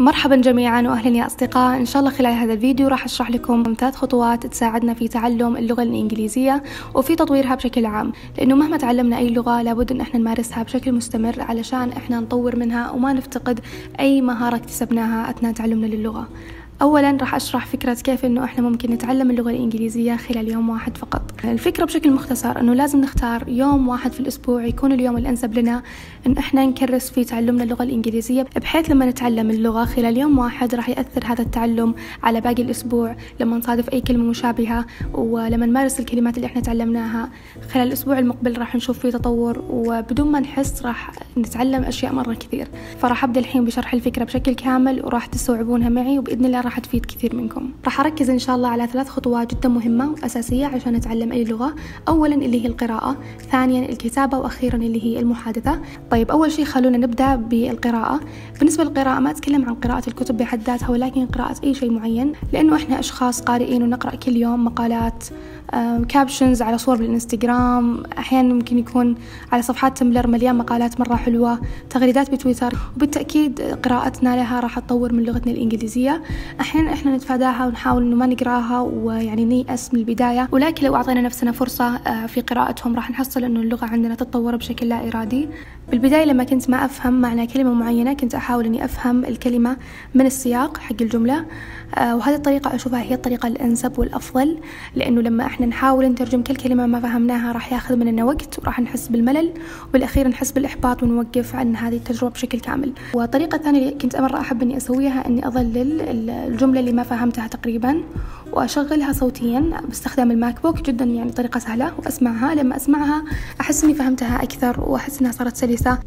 مرحبا جميعا واهلا يا أصدقاء. إن شاء الله خلال هذا الفيديو راح أشرح لكم ثلاث خطوات تساعدنا في تعلم اللغة الإنجليزية وفي تطويرها بشكل عام. لأنه مهما تعلمنا أي لغة لابد إن إحنا نمارسها بشكل مستمر علشان إحنا نطور منها وما نفتقد أي مهارة اكتسبناها أثناء تعلمنا للغة. أولا راح أشرح فكرة كيف إنه إحنا ممكن نتعلم اللغة الإنجليزية خلال يوم واحد فقط. الفكرة بشكل مختصر إنه لازم نختار يوم واحد في الأسبوع يكون اليوم الأنسب لنا إن إحنا نكرس في تعلمنا اللغة الإنجليزية بحيث لما نتعلم اللغة خلال يوم واحد راح يأثر هذا التعلم على باقي الأسبوع لما نصادف أي كلمة مشابهة ولما نمارس الكلمات اللي إحنا تعلمناها. خلال الأسبوع المقبل راح نشوف فيه تطور وبدون ما نحس راح نتعلم أشياء مرة كثير. فراح أبدأ الحين بشرح الفكرة بشكل كامل وراح تستوعبونها معي وبإذن الله راح تفيد كثير منكم. راح أركز إن شاء الله على ثلاث خطوات جدا مهمة وأساسية عشان نتعلم أي لغة. أولا اللي هي القراءة ثانيا الكتابة وأخيرا اللي هي المحادثة. طيب أول شيء خلونا نبدأ بالقراءة. بالنسبة للقراءة ما أتكلم عن قراءة الكتب بحد ذاتها ولكن قراءة أي شيء معين لأنه إحنا أشخاص قارئين ونقرأ كل يوم مقالات captions على صور بالإنستغرام. أحيانا ممكن يكون على صفحات Tumblr مليان مقالات مرة حلوة تغريدات بتويتر. وبالتأكيد قراءتنا لها راح تطور من لغتنا الإنجليزية. أحيانا إحنا نتفاداها ونحاول إنه ما نقراها ويعني نيأس من البداية. ولكن لو أعطينا نفسنا فرصة في قراءتهم راح نحصل إنه اللغة عندنا تتطور بشكل لا إرادي. بالبداية لما كنت ما أفهم معنى كلمة معينة كنت أحاول إني أفهم الكلمة من السياق حق الجملة. وهذه الطريقة أشوفها هي الطريقة الأنسب والأفضل لأنه لما إحنا نحاول نترجم كل كلمة ما فهمناها راح ياخذ مننا وقت وراح نحس بالملل وبالأخير نحس بالإحباط ونوقف عن هذه التجربة بشكل كامل. والطريقة الثانية اللي كنت مرة أحب إني أسويها إني أظلل الجملة اللي ما فهمتها تقريبا وأشغلها صوتيا باستخدام الماك بوك جدا يعني طريقة سهلة وأسمعها. لما أسمعها أحس أني فهمتها أكثر وأحس أنها صارت سلسة.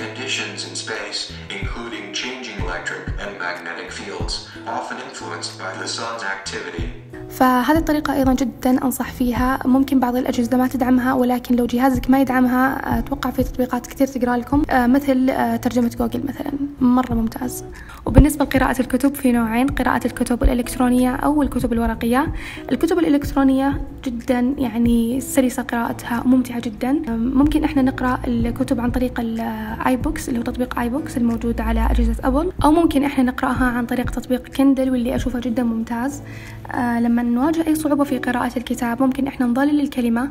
Conditions in space, including changing electric and magnetic fields, often influenced by the sun's activity. فهذه الطريقة أيضا جدا أنصح فيها. ممكن بعض الأجهزة ما تدعمها ولكن لو جهازك ما يدعمها أتوقع في تطبيقات كثير تقرأ لكم. مثل ترجمة جوجل مثلا. مرة ممتاز. وبالنسبة لقراءة الكتب في نوعين قراءة الكتب الإلكترونية أو الكتب الورقية. الكتب الإلكترونية جدا يعني سلسة قراءتها ممتعة جدا. ممكن إحنا نقرأ الكتب عن طريق ال iBooks اللي هو تطبيق iBooks الموجود على أجهزة Apple. أو ممكن إحنا نقرأها عن طريق تطبيق Kindle واللي أشوفه جدا ممتاز. لما نواجه أي صعوبة في قراءة الكتاب ممكن إحنا نظلل الكلمة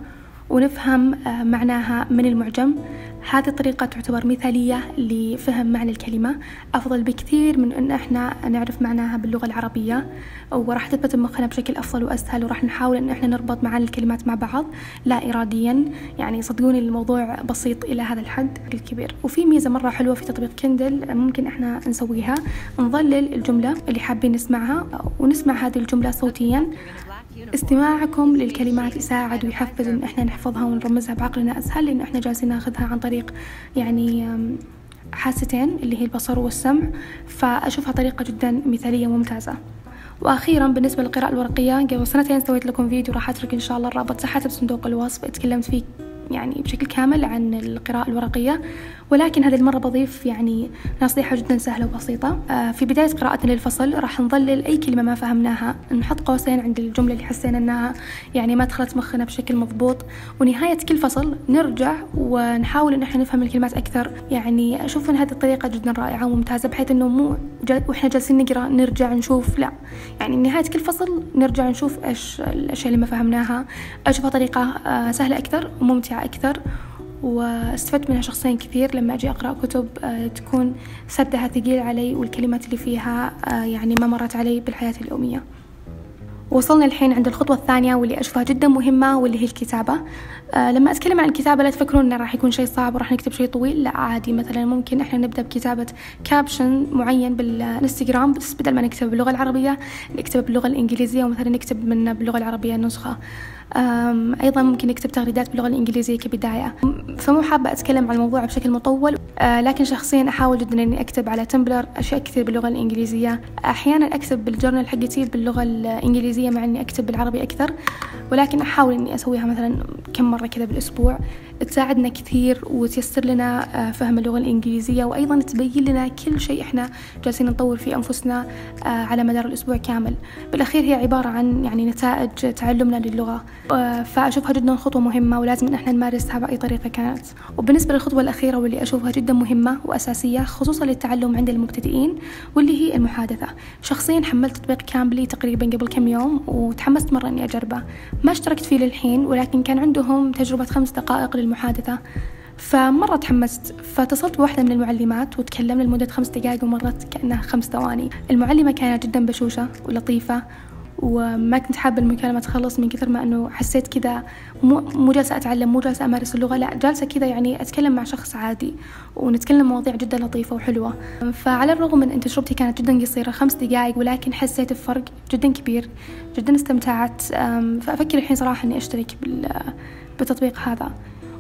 ونفهم معناها من المعجم. هذه الطريقة تعتبر مثالية لفهم معنى الكلمة. أفضل بكثير من أن إحنا نعرف معناها باللغة العربية. وراح تثبت بمخنا بشكل أفضل وأسهل وراح نحاول أن إحنا نربط معاني الكلمات مع بعض لا إراديا. يعني صدقوني الموضوع بسيط إلى هذا الحد الكبير. وفي ميزة مرة حلوة في تطبيق كندل ممكن إحنا نسويها. نظلل الجملة اللي حابين نسمعها ونسمع هذه الجملة صوتيا. استماعكم للكلمات يساعد ويحفز إن إحنا نحفظها ونرمزها بعقلنا أسهل لأنه إحنا جالسين ناخذها عن طريق يعني حاستين اللي هي البصر والسمع. فأشوفها طريقة جدا مثالية وممتازة وأخيرا بالنسبة للقراءة الورقية قبل سنتين سويت لكم فيديو راح أترك إن شاء الله الرابط. تحت بصندوق الوصف اتكلمت فيه يعني بشكل كامل عن القراءة الورقية. ولكن هذه المرة بضيف يعني نصيحة جدا سهلة وبسيطة. في بداية قراءتنا للفصل راح نظلل أي كلمة ما فهمناها. نحط قوسين عند الجملة اللي حسينا أنها يعني ما دخلت مخنا بشكل مضبوط. ونهاية كل فصل نرجع ونحاول أن إحنا نفهم الكلمات أكثر. يعني أشوف أن هذه الطريقة جدا رائعة وممتازة بحيث أنه مو وإحنا جالسين نقرأ نرجع نشوف لا. يعني نهاية كل فصل نرجع نشوف إيش الأشياء اللي ما فهمناها أشوفها طريقة سهلة أكثر وممتعة أكثر. واستفدت منها شخصيا كثير لما أجي أقرأ كتب تكون سردها ثقيل علي والكلمات اللي فيها يعني ما مرت علي بالحياة اليومية. وصلنا الحين عند الخطوة الثانية واللي أشوفها جدا مهمة واللي هي الكتابة. أه لما أتكلم عن الكتابة لا تفكرون إنه راح يكون شيء صعب وراح نكتب شيء طويل لا عادي. مثلا ممكن إحنا نبدأ بكتابة كابشن معين بالإنستغرام بس بدل ما نكتب باللغة العربية نكتب باللغة الإنجليزية ومثلا نكتب منه باللغة العربية نسخة. أيضا ممكن نكتب تغريدات باللغة الإنجليزية كبداية. فمو حابة أتكلم عن الموضوع بشكل مطول آه، لكن شخصيا أحاول جدا إني أكتب على تمبلر أشياء كثير باللغة الإنجليزية. أحيانا أكتب بالجورنال حقتي باللغة الإنجليزية مع إني أكتب بالعربي أكثر ولكن أحاول إني أسويها مثلا كم مرة كذا بالأسبوع تساعدنا كثير وتيسر لنا آه، فهم اللغة الإنجليزية وأيضا تبين لنا كل شيء إحنا جالسين نطور في أنفسنا آه، على مدار الأسبوع كامل. بالأخير هي عبارة عن يعني نتائج تعلمنا للغة آه، فأشوفها جدا خطوة مهمة ولازم إن إحنا نمارسها بأي طريقة كانت. وبالنسبة للخطوة الأخيرة واللي أشوفها جدا مهمة وأساسية خصوصا للتعلم عند المبتدئين واللي هي المحادثة. شخصيا حملت تطبيق كامبلي تقريبا قبل كم يوم وتحمست مرة إني أجربه. ما اشتركت فيه للحين ولكن كان عندهم تجربة خمس دقائق للمحادثة. فمرة تحمست فاتصلت بواحدة من المعلمات وتكلمنا لمدة خمس دقائق ومرت كأنها خمس ثواني. المعلمة كانت جدا بشوشة ولطيفة وما كنت حابة المكالمة تخلص من كثر ما أنه حسيت كذا مو جالسة أتعلم مو جالسة أمارس اللغة لا جالسة كذا يعني أتكلم مع شخص عادي ونتكلم مواضيع جدا لطيفة وحلوة. فعلى الرغم من أن تجربتي كانت جدا قصيرة خمس دقائق ولكن حسيت بفرق جدا كبير جدا استمتعت. فأفكر الحين صراحة أني أشترك بالتطبيق هذا.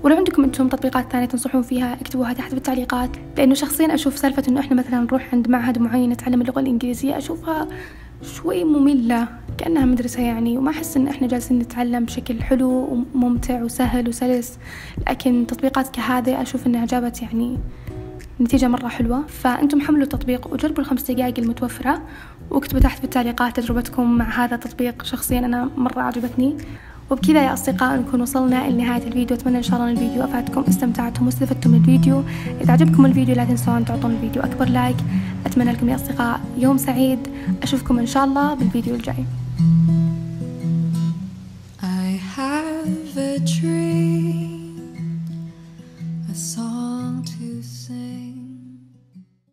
ولو عندكم أنتم تطبيقات ثانية تنصحون فيها اكتبوها تحت بالتعليقات لأنه شخصيا أشوف سالفة إنه إحنا مثلا نروح عند معهد معين نتعلم اللغة الإنجليزية أشوفها شوي مملة كأنها مدرسة يعني وما أحس إن إحنا جالسين نتعلم بشكل حلو وممتع وسهل وسلس. لكن تطبيقات كهذه أشوف إنها جابت يعني نتيجة مرة حلوة. فأنتم حملوا التطبيق وجربوا الخمس دقائق المتوفرة واكتبوا تحت في التعليقات تجربتكم مع هذا التطبيق. شخصيا أنا مرة عجبتني. وبكذا يا أصدقاء نكون وصلنا لنهاية الفيديو. أتمنى إن شاء الله الفيديو أفادكم استمتعتم واستفدتم من الفيديو. إذا عجبكم الفيديو لا تنسون تعطون الفيديو أكبر لايك. أتمنى لكم يا أصدقاء يوم سعيد. أشوفكم إن شاء الله بالفيديو الجاي. I have a dream.